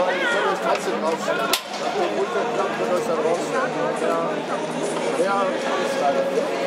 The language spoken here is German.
Weil die Sonne trotzdem drauf. Wenn du runterklappt, dann ist er raus. Ja, ja, ist.